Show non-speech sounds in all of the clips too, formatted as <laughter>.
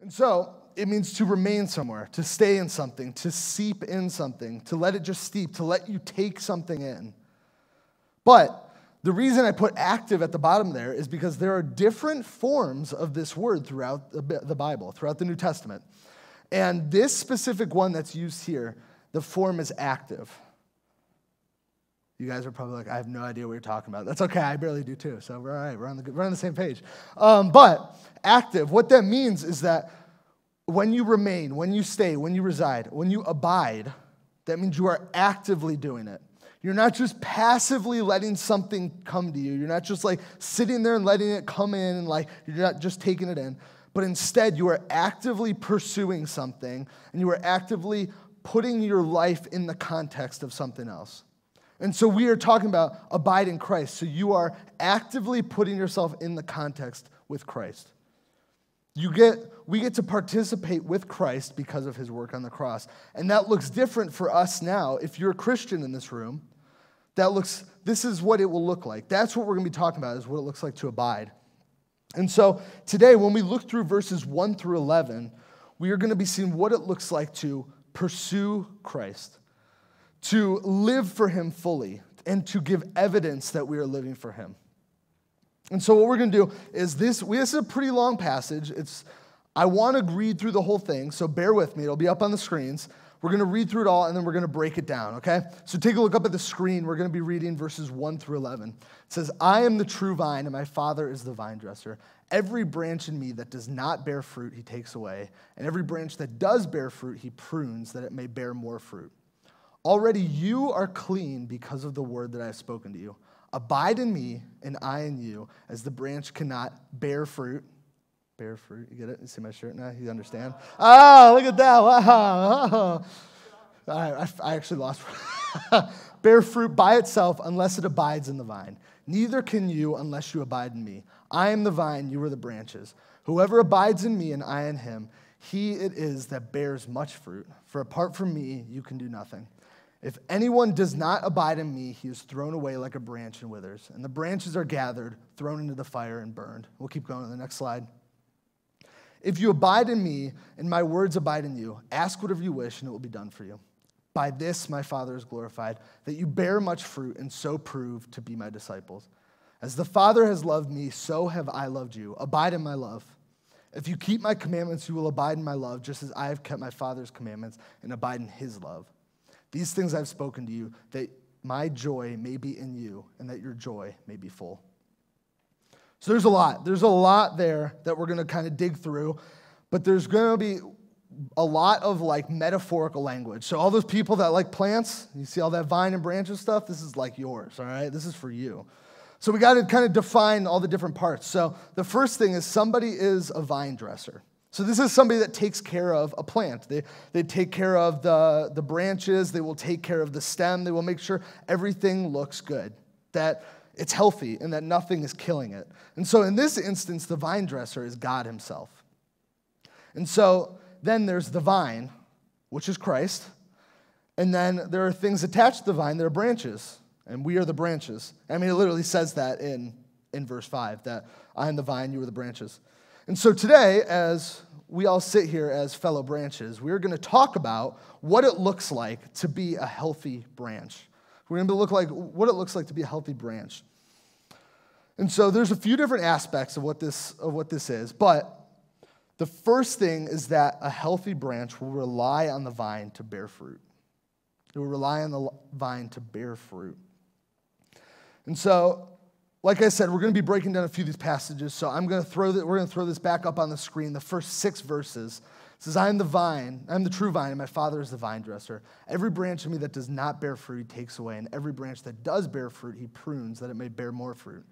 And so it means to remain somewhere, to stay in something, to seep in something, to let it just steep, to let you take something in. But the reason I put active at the bottom there is because there are different forms of this word throughout the Bible, throughout the New Testament. And this specific one that's used here, the form is active. You guys are probably like, I have no idea what you're talking about. That's okay, I barely do too. So we're all right, we're on the, we're on the same page. Um, but active, what that means is that when you remain, when you stay, when you reside, when you abide, that means you are actively doing it. You're not just passively letting something come to you. You're not just like sitting there and letting it come in and like you're not just taking it in. But instead, you are actively pursuing something and you are actively putting your life in the context of something else. And so we are talking about abide in Christ. So you are actively putting yourself in the context with Christ. You get, we get to participate with Christ because of his work on the cross. And that looks different for us now. If you're a Christian in this room, that looks, this is what it will look like. That's what we're going to be talking about, is what it looks like to abide. And so today, when we look through verses 1 through 11, we are going to be seeing what it looks like to pursue Christ, to live for Him fully, and to give evidence that we are living for Him. And so, what we're going to do is this, this is a pretty long passage. It's, I want to read through the whole thing, so bear with me. It'll be up on the screens. We're going to read through it all and then we're going to break it down, okay? So take a look up at the screen. We're going to be reading verses 1 through 11. It says, I am the true vine and my Father is the vine dresser. Every branch in me that does not bear fruit, he takes away. And every branch that does bear fruit, he prunes that it may bear more fruit. Already you are clean because of the word that I have spoken to you. Abide in me and I in you, as the branch cannot bear fruit bear fruit. You get it? You see my shirt now? You understand? Oh, look at that. Wow. <laughs> I, I actually lost. <laughs> bear fruit by itself unless it abides in the vine. Neither can you unless you abide in me. I am the vine, you are the branches. Whoever abides in me and I in him, he it is that bears much fruit. For apart from me, you can do nothing. If anyone does not abide in me, he is thrown away like a branch and withers. And the branches are gathered, thrown into the fire, and burned. We'll keep going to the next slide. If you abide in me and my words abide in you, ask whatever you wish and it will be done for you. By this my Father is glorified, that you bear much fruit and so prove to be my disciples. As the Father has loved me, so have I loved you. Abide in my love. If you keep my commandments, you will abide in my love, just as I have kept my Father's commandments and abide in his love. These things I've spoken to you, that my joy may be in you and that your joy may be full. So there's a lot. There's a lot there that we're going to kind of dig through, but there's going to be a lot of like metaphorical language. So all those people that like plants, you see all that vine and branches stuff, this is like yours, all right? This is for you. So we got to kind of define all the different parts. So the first thing is somebody is a vine dresser. So this is somebody that takes care of a plant. They, they take care of the, the branches, they will take care of the stem, they will make sure everything looks good. That it's healthy and that nothing is killing it. And so in this instance, the vine dresser is God Himself. And so then there's the vine, which is Christ. And then there are things attached to the vine, there are branches, and we are the branches. I mean, it literally says that in, in verse 5 that I am the vine, you are the branches. And so today, as we all sit here as fellow branches, we're going to talk about what it looks like to be a healthy branch. We're going to look like what it looks like to be a healthy branch. And so there's a few different aspects of what this, of what this is, but the first thing is that a healthy branch will rely on the vine to bear fruit. It will rely on the vine to bear fruit. And so, like I said, we're going to be breaking down a few of these passages. So I'm going to throw that, we're going to throw this back up on the screen, the first six verses. It says, I am the vine, I am the true vine, and my Father is the vine dresser. Every branch of me that does not bear fruit, he takes away, and every branch that does bear fruit, he prunes, that it may bear more fruit.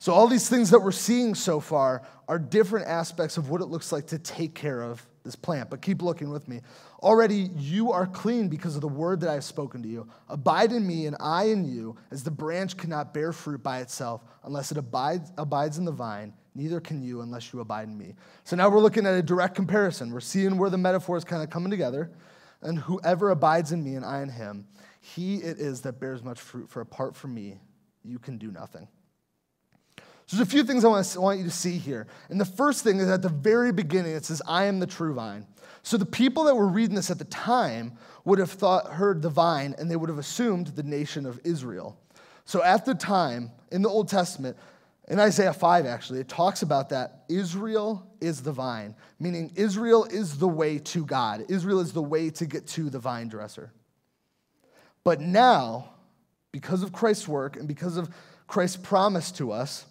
So, all these things that we're seeing so far are different aspects of what it looks like to take care of this plant. But keep looking with me. Already you are clean because of the word that I have spoken to you. Abide in me, and I in you, as the branch cannot bear fruit by itself unless it abides, abides in the vine neither can you unless you abide in me. So now we're looking at a direct comparison. We're seeing where the metaphor is kind of coming together. And whoever abides in me and I in him, he it is that bears much fruit, for apart from me, you can do nothing. So there's a few things I want, to, want you to see here. And the first thing is at the very beginning, it says, I am the true vine. So the people that were reading this at the time would have thought, heard the vine, and they would have assumed the nation of Israel. So at the time, in the Old Testament, in Isaiah 5, actually, it talks about that Israel is the vine, meaning Israel is the way to God. Israel is the way to get to the vine dresser. But now, because of Christ's work and because of Christ's promise to us,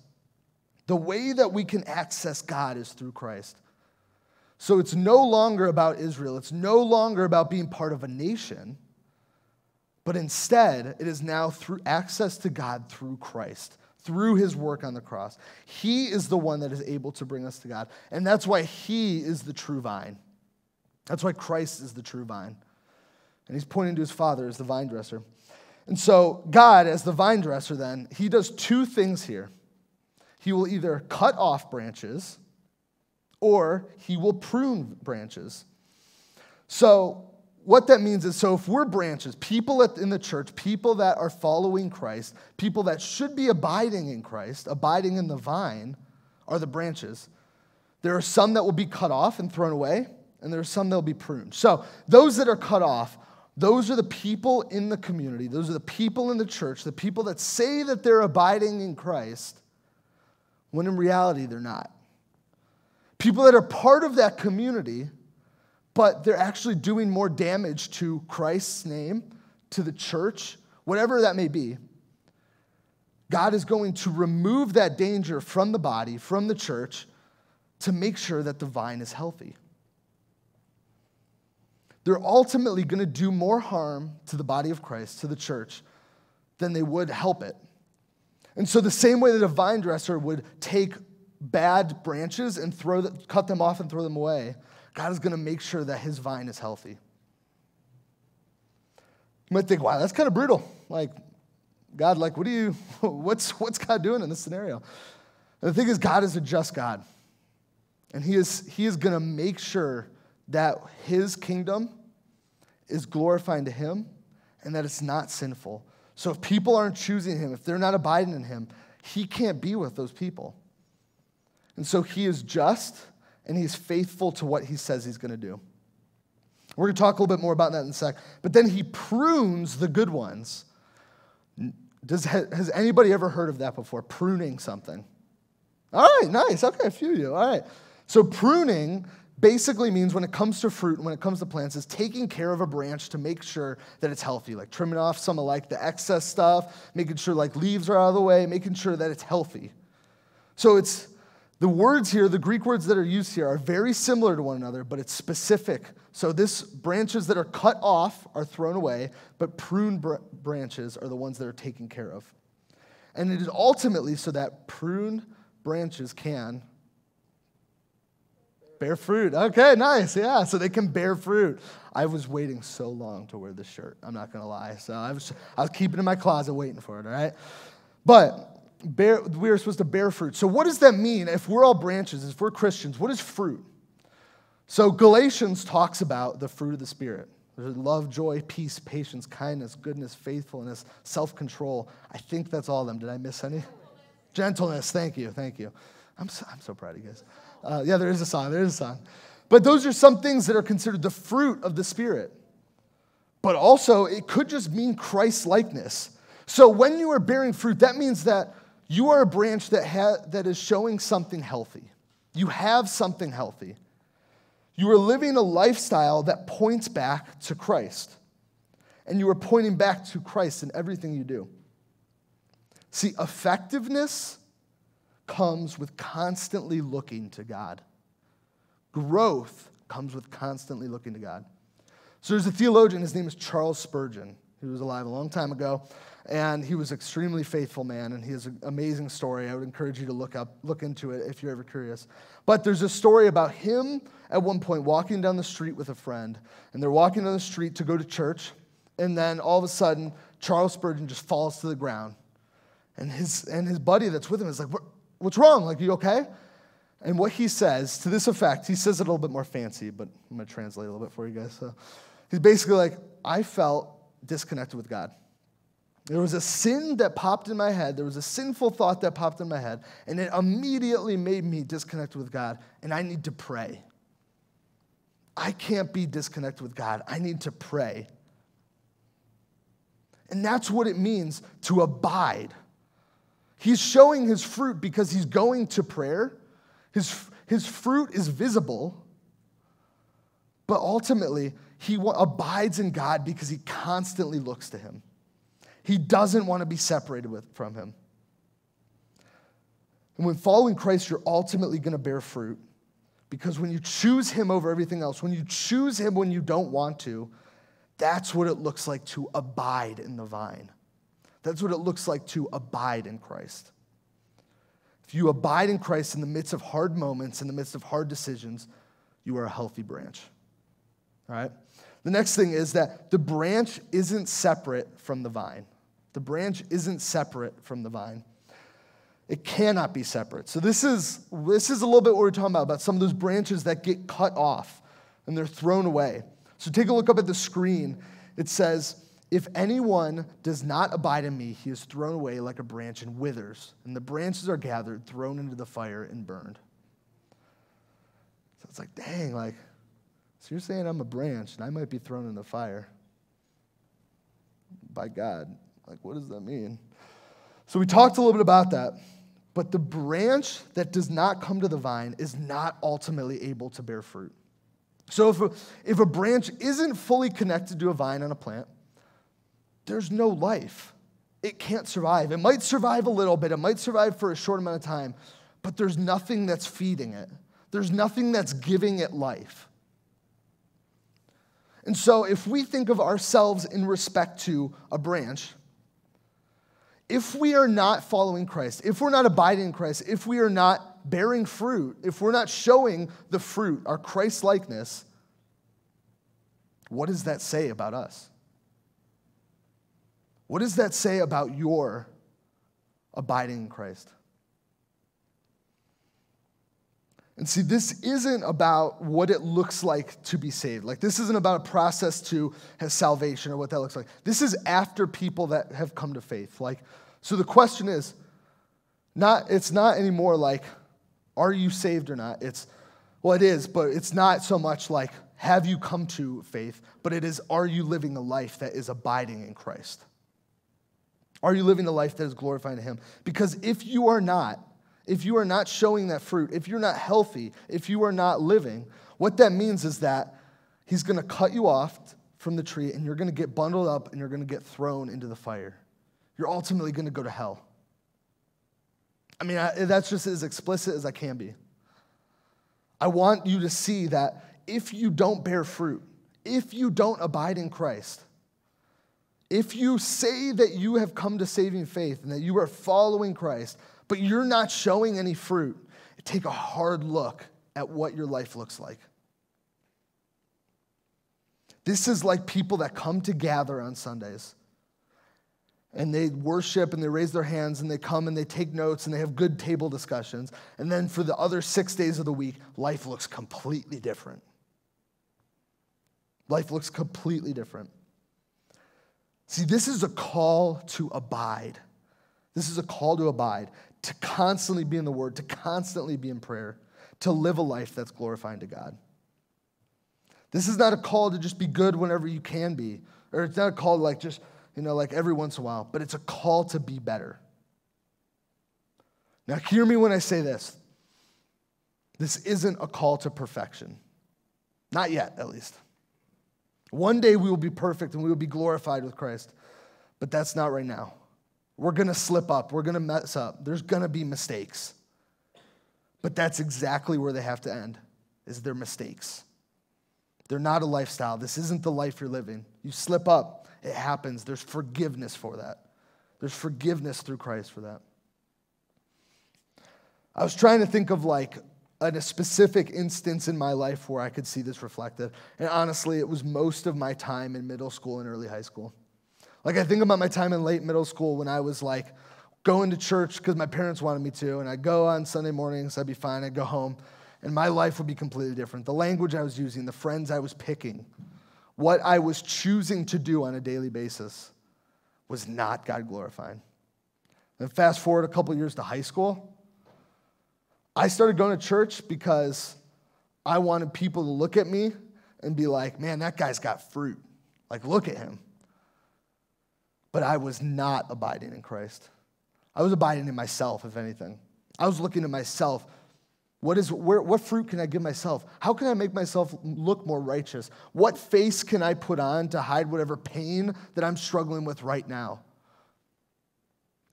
the way that we can access God is through Christ. So it's no longer about Israel, it's no longer about being part of a nation, but instead, it is now through access to God through Christ through his work on the cross. He is the one that is able to bring us to God. And that's why he is the true vine. That's why Christ is the true vine. And he's pointing to his father as the vine dresser. And so, God, as the vine dresser, then, he does two things here. He will either cut off branches or he will prune branches. So, what that means is so if we're branches, people in the church, people that are following Christ, people that should be abiding in Christ, abiding in the vine, are the branches. There are some that will be cut off and thrown away, and there are some that will be pruned. So those that are cut off, those are the people in the community, those are the people in the church, the people that say that they're abiding in Christ, when in reality they're not. People that are part of that community but they're actually doing more damage to Christ's name, to the church, whatever that may be. God is going to remove that danger from the body, from the church, to make sure that the vine is healthy. They're ultimately going to do more harm to the body of Christ, to the church, than they would help it. And so, the same way that a vine dresser would take bad branches and throw the, cut them off and throw them away, God is going to make sure that his vine is healthy. You might think, wow, that's kind of brutal. Like, God, like, what do you, <laughs> what's, what's God doing in this scenario? And the thing is, God is a just God. And he is, he is going to make sure that his kingdom is glorifying to him and that it's not sinful. So if people aren't choosing him, if they're not abiding in him, he can't be with those people. And so he is just and he's faithful to what he says he's going to do. We're going to talk a little bit more about that in a sec. But then he prunes the good ones. Does, has anybody ever heard of that before? Pruning something. All right, nice. Okay, a few of you. All right. So pruning basically means when it comes to fruit and when it comes to plants is taking care of a branch to make sure that it's healthy like trimming off some of like the excess stuff making sure like leaves are out of the way making sure that it's healthy so it's the words here, the Greek words that are used here, are very similar to one another, but it's specific. So, this branches that are cut off are thrown away, but pruned br- branches are the ones that are taken care of. And it is ultimately so that pruned branches can bear fruit. Okay, nice. Yeah, so they can bear fruit. I was waiting so long to wear this shirt. I'm not going to lie. So, I was, I was keeping it in my closet waiting for it, all right? But bear, we are supposed to bear fruit. So, what does that mean if we're all branches, if we're Christians? What is fruit? So, Galatians talks about the fruit of the Spirit. There's love, joy, peace, patience, kindness, goodness, faithfulness, self control. I think that's all of them. Did I miss any? Gentleness. Thank you. Thank you. I'm so, I'm so proud of you guys. Uh, yeah, there is a song. There is a song. But those are some things that are considered the fruit of the Spirit. But also, it could just mean Christ likeness. So when you are bearing fruit, that means that you are a branch that, ha- that is showing something healthy. You have something healthy. You are living a lifestyle that points back to Christ. And you are pointing back to Christ in everything you do. See, effectiveness comes with constantly looking to God. Growth comes with constantly looking to God. So there's a theologian, his name is Charles Spurgeon. He was alive a long time ago. And he was an extremely faithful man, and he has an amazing story. I would encourage you to look up, look into it if you're ever curious. But there's a story about him at one point walking down the street with a friend, and they're walking down the street to go to church, and then all of a sudden, Charles Spurgeon just falls to the ground. And his, and his buddy that's with him is like, What's wrong? Like, you okay? And what he says to this effect, he says it a little bit more fancy, but I'm going to translate a little bit for you guys. So he's basically like, I felt disconnected with God. There was a sin that popped in my head. There was a sinful thought that popped in my head, and it immediately made me disconnect with God, and I need to pray. I can't be disconnected with God. I need to pray. And that's what it means to abide. He's showing his fruit because he's going to prayer. His, his fruit is visible, but ultimately, he abides in God because he constantly looks to him. He doesn't want to be separated with, from him. And when following Christ, you're ultimately going to bear fruit. Because when you choose him over everything else, when you choose him when you don't want to, that's what it looks like to abide in the vine. That's what it looks like to abide in Christ. If you abide in Christ in the midst of hard moments, in the midst of hard decisions, you are a healthy branch. All right? The next thing is that the branch isn't separate from the vine. The branch isn't separate from the vine. It cannot be separate. So this is this is a little bit what we're talking about about some of those branches that get cut off and they're thrown away. So take a look up at the screen. It says, "If anyone does not abide in me, he is thrown away like a branch and withers, and the branches are gathered, thrown into the fire and burned." So it's like, dang, like so you're saying I'm a branch and I might be thrown in the fire by God. Like, what does that mean? So we talked a little bit about that. But the branch that does not come to the vine is not ultimately able to bear fruit. So if a, if a branch isn't fully connected to a vine on a plant, there's no life. It can't survive. It might survive a little bit, it might survive for a short amount of time, but there's nothing that's feeding it. There's nothing that's giving it life. And so, if we think of ourselves in respect to a branch, if we are not following Christ, if we're not abiding in Christ, if we are not bearing fruit, if we're not showing the fruit, our Christ likeness, what does that say about us? What does that say about your abiding in Christ? And see, this isn't about what it looks like to be saved. Like, this isn't about a process to have salvation or what that looks like. This is after people that have come to faith. Like, so the question is, not, it's not anymore like, are you saved or not? It's, well, it is, but it's not so much like, have you come to faith? But it is, are you living a life that is abiding in Christ? Are you living a life that is glorifying to Him? Because if you are not, if you are not showing that fruit, if you're not healthy, if you are not living, what that means is that he's going to cut you off from the tree and you're going to get bundled up and you're going to get thrown into the fire. You're ultimately going to go to hell. I mean, I, that's just as explicit as I can be. I want you to see that if you don't bear fruit, if you don't abide in Christ, if you say that you have come to saving faith and that you are following Christ, but you're not showing any fruit, take a hard look at what your life looks like. This is like people that come to gather on Sundays and they worship and they raise their hands and they come and they take notes and they have good table discussions. And then for the other six days of the week, life looks completely different. Life looks completely different. See, this is a call to abide. This is a call to abide to constantly be in the Word, to constantly be in prayer, to live a life that's glorifying to God. This is not a call to just be good whenever you can be, or it's not a call to like just, you know, like every once in a while, but it's a call to be better. Now, hear me when I say this. This isn't a call to perfection. Not yet, at least. One day we will be perfect and we will be glorified with Christ, but that's not right now. We're going to slip up. We're going to mess up. There's going to be mistakes. But that's exactly where they have to end, is their mistakes. They're not a lifestyle. This isn't the life you're living. You slip up, it happens. There's forgiveness for that. There's forgiveness through Christ for that. I was trying to think of like a specific instance in my life where I could see this reflected. And honestly, it was most of my time in middle school and early high school. Like, I think about my time in late middle school when I was like going to church because my parents wanted me to, and I'd go on Sunday mornings, I'd be fine, I'd go home, and my life would be completely different. The language I was using, the friends I was picking, what I was choosing to do on a daily basis was not God glorifying. Then fast forward a couple years to high school. I started going to church because I wanted people to look at me and be like, man, that guy's got fruit. Like, look at him. But I was not abiding in Christ. I was abiding in myself, if anything. I was looking at myself. What, is, where, what fruit can I give myself? How can I make myself look more righteous? What face can I put on to hide whatever pain that I'm struggling with right now?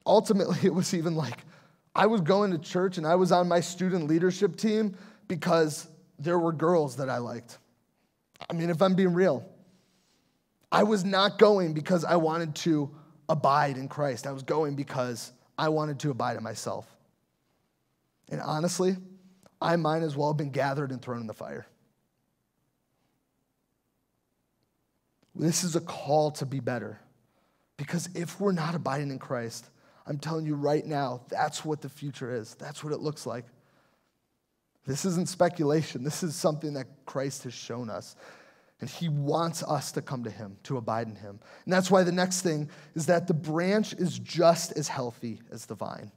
Ultimately, <laughs> it was even like I was going to church and I was on my student leadership team because there were girls that I liked. I mean, if I'm being real, I was not going because I wanted to abide in Christ. I was going because I wanted to abide in myself. And honestly, I might as well have been gathered and thrown in the fire. This is a call to be better. Because if we're not abiding in Christ, I'm telling you right now, that's what the future is. That's what it looks like. This isn't speculation. This is something that Christ has shown us. And he wants us to come to him, to abide in him. And that's why the next thing is that the branch is just as healthy as the vine.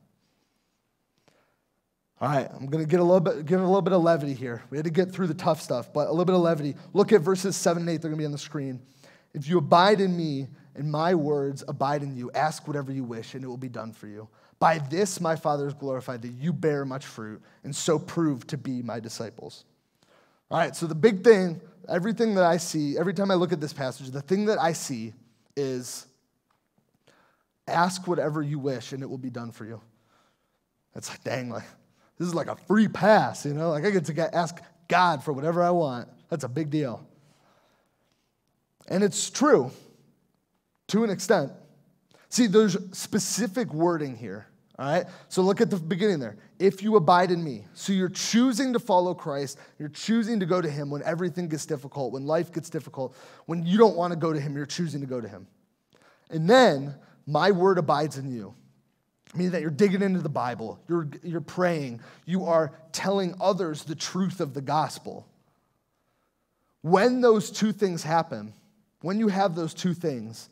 All right, I'm going to get a little bit, give a little bit of levity here. We had to get through the tough stuff, but a little bit of levity. Look at verses 7 and 8, they're going to be on the screen. If you abide in me and my words abide in you, ask whatever you wish, and it will be done for you. By this my Father is glorified, that you bear much fruit, and so prove to be my disciples. All right, so the big thing, everything that I see, every time I look at this passage, the thing that I see is ask whatever you wish, and it will be done for you. That's like, dang, like, this is like a free pass, you know? Like I get to ask God for whatever I want. That's a big deal. And it's true to an extent. See, there's specific wording here. All right? So look at the beginning there. If you abide in me. So you're choosing to follow Christ. You're choosing to go to him when everything gets difficult, when life gets difficult, when you don't want to go to him, you're choosing to go to him. And then my word abides in you meaning that you're digging into the Bible, you're, you're praying, you are telling others the truth of the gospel. When those two things happen, when you have those two things,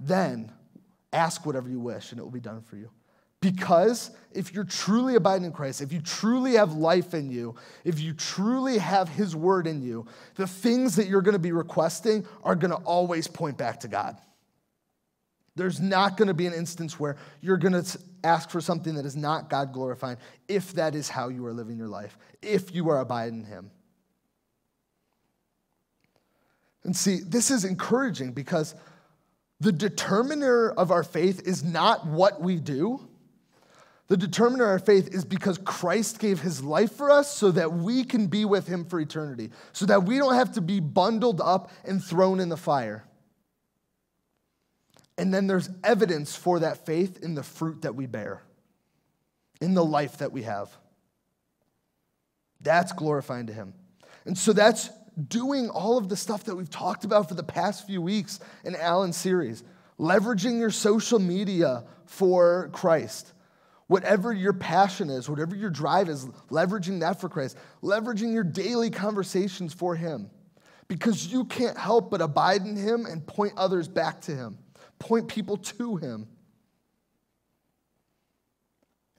then ask whatever you wish and it will be done for you. Because if you're truly abiding in Christ, if you truly have life in you, if you truly have His word in you, the things that you're gonna be requesting are gonna always point back to God. There's not going to be an instance where you're going to ask for something that is not God glorifying if that is how you are living your life, if you are abiding in Him. And see, this is encouraging because the determiner of our faith is not what we do. The determiner of our faith is because Christ gave his life for us so that we can be with him for eternity, so that we don't have to be bundled up and thrown in the fire. And then there's evidence for that faith in the fruit that we bear, in the life that we have. That's glorifying to Him. And so that's doing all of the stuff that we've talked about for the past few weeks in Alan's series, leveraging your social media for Christ. Whatever your passion is, whatever your drive is, leveraging that for Christ, leveraging your daily conversations for Him. Because you can't help but abide in Him and point others back to Him point people to Him.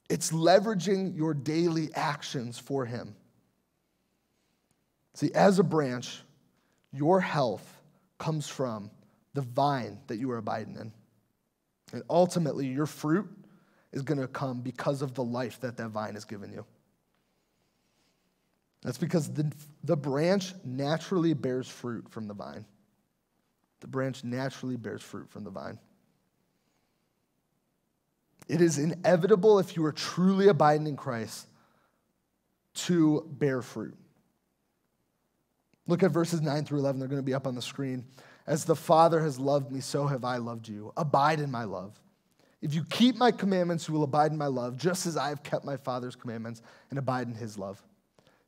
It's leveraging your daily actions for Him. See, as a branch, your health comes from the vine that you are abiding in. And ultimately, your fruit is going to come because of the life that that vine has given you. That's because the, the branch naturally bears fruit from the vine. The branch naturally bears fruit from the vine. It is inevitable if you are truly abiding in Christ to bear fruit. Look at verses 9 through 11. They're going to be up on the screen. As the Father has loved me, so have I loved you. Abide in my love. If you keep my commandments, you will abide in my love, just as I have kept my Father's commandments and abide in his love.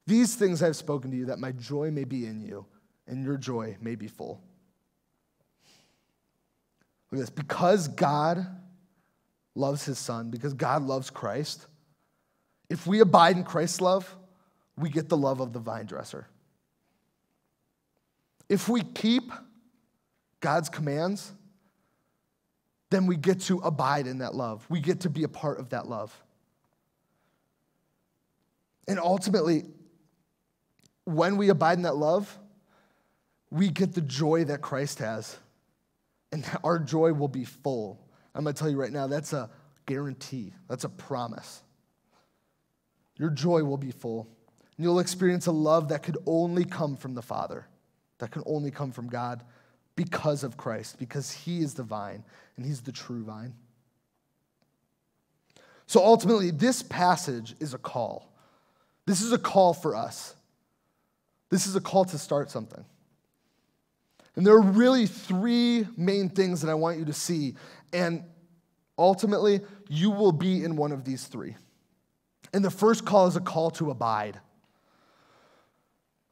These things I have spoken to you, that my joy may be in you, and your joy may be full. Look at this. Because God loves his son, because God loves Christ, if we abide in Christ's love, we get the love of the vine dresser. If we keep God's commands, then we get to abide in that love. We get to be a part of that love. And ultimately, when we abide in that love, we get the joy that Christ has. And <laughs> our joy will be full. I'm going to tell you right now, that's a guarantee, that's a promise. Your joy will be full. And you'll experience a love that could only come from the Father, that can only come from God because of Christ, because He is the vine and He's the true vine. So ultimately, this passage is a call. This is a call for us. This is a call to start something. And there are really three main things that I want you to see. And ultimately, you will be in one of these three. And the first call is a call to abide.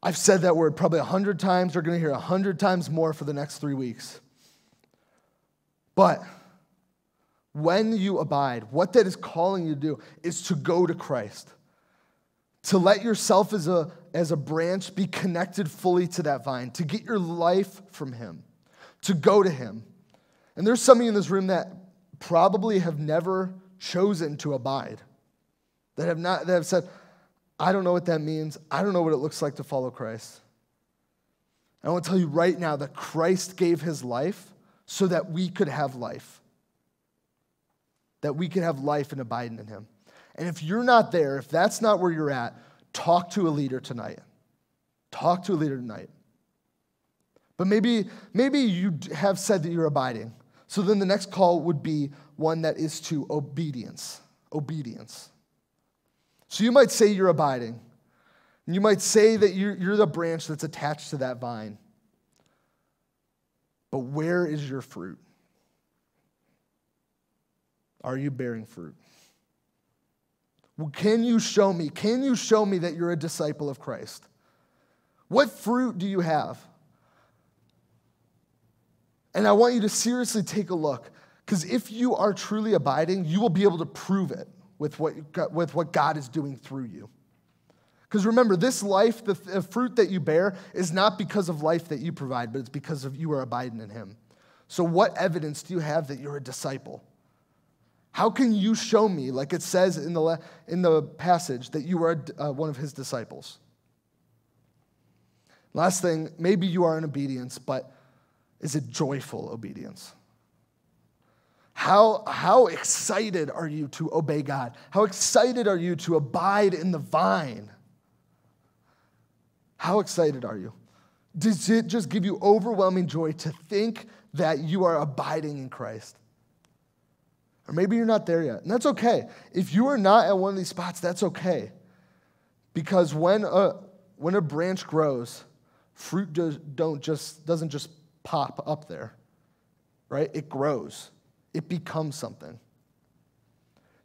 I've said that word probably a hundred times. We're going to hear a hundred times more for the next three weeks. But when you abide, what that is calling you to do is to go to Christ, to let yourself as a, as a branch be connected fully to that vine, to get your life from Him, to go to Him. And there's some of you in this room that probably have never chosen to abide, that have not, that have said, I don't know what that means. I don't know what it looks like to follow Christ. I want to tell you right now that Christ gave his life so that we could have life. That we could have life and abide in him. And if you're not there, if that's not where you're at, talk to a leader tonight. Talk to a leader tonight. But maybe, maybe you have said that you're abiding. So then the next call would be one that is to obedience. Obedience. So you might say you're abiding. And you might say that you're, you're the branch that's attached to that vine. But where is your fruit? Are you bearing fruit? Well, can you show me? Can you show me that you're a disciple of Christ? What fruit do you have? And I want you to seriously take a look, because if you are truly abiding, you will be able to prove it with what, with what God is doing through you. Because remember, this life, the, the fruit that you bear, is not because of life that you provide, but it's because of you are abiding in Him. So, what evidence do you have that you're a disciple? How can you show me, like it says in the, in the passage, that you are uh, one of His disciples? Last thing, maybe you are in obedience, but is it joyful obedience? How, how excited are you to obey God? How excited are you to abide in the vine? How excited are you? Does it just give you overwhelming joy to think that you are abiding in Christ? Or maybe you're not there yet, and that's okay. If you are not at one of these spots, that's okay. Because when a, when a branch grows, fruit don't just, doesn't just pop up there, right? It grows it becomes something.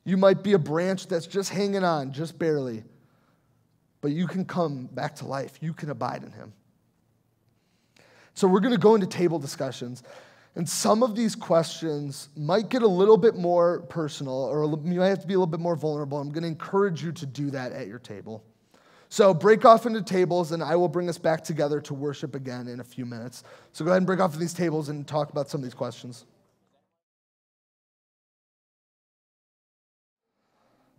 You might be a branch that's just hanging on, just barely, but you can come back to life. You can abide in Him. So, we're going to go into table discussions. And some of these questions might get a little bit more personal, or you might have to be a little bit more vulnerable. I'm going to encourage you to do that at your table. So, break off into tables, and I will bring us back together to worship again in a few minutes. So, go ahead and break off of these tables and talk about some of these questions.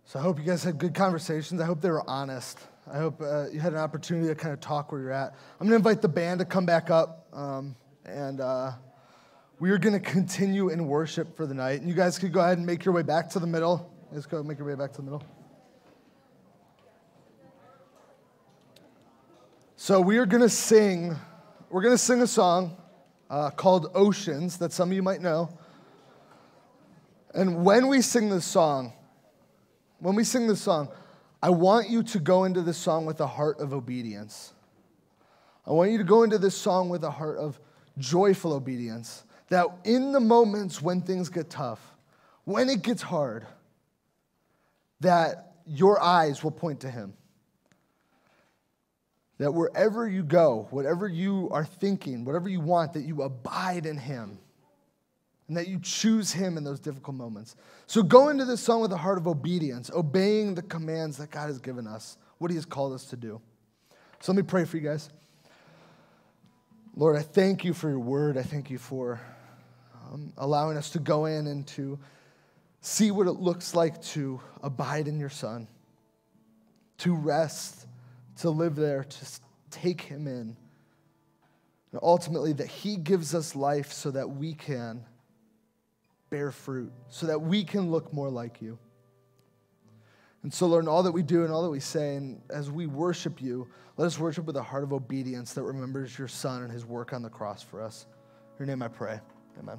So I hope you guys had good conversations. I hope they were honest. I hope uh, you had an opportunity to kind of talk where you're at. I'm going to invite the band to come back up, um, and uh, we are going to continue in worship for the night. And you guys could go ahead and make your way back to the middle. Let's go make your way back to the middle. So we are going to sing. We're going to sing a song uh, called Oceans that some of you might know. And when we sing this song, when we sing this song, I want you to go into this song with a heart of obedience. I want you to go into this song with a heart of joyful obedience. That in the moments when things get tough, when it gets hard, that your eyes will point to Him. That wherever you go, whatever you are thinking, whatever you want, that you abide in Him and that you choose Him in those difficult moments. So go into this song with a heart of obedience, obeying the commands that God has given us, what He has called us to do. So let me pray for you guys. Lord, I thank you for your word. I thank you for um, allowing us to go in and to see what it looks like to abide in your Son, to rest, to live there, to take Him in. And ultimately, that He gives us life so that we can bear fruit, so that we can look more like you. And so, Lord, in all that we do and all that we say, and as we worship you, let us worship with a heart of obedience that remembers your Son and his work on the cross for us. In your name I pray. Amen.